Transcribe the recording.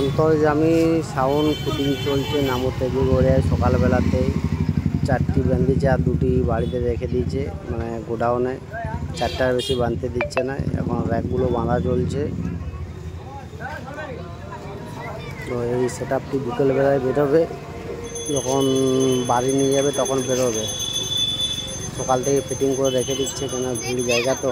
অন্তর্জামী sound fitting চলছে, নামতে করে সকালবেলাতেই। চারটি বেঁধেছে আর দুটি বাড়িতে রেখে দিয়েছে মানে গোডাউনে। চারটার বেশি বাঁধতে দিচ্ছে না, এখন র্যাকগুলো বাঁধা চলছে। তো এই সেট আপটি বিকেলবেলায় বেরোবে, যখন বাড়ি নিয়ে যাবে তখন বেরোবে। সকাল থেকে ফিটিং করে রেখে দিচ্ছে, কেন ভিড় জায়গা তো?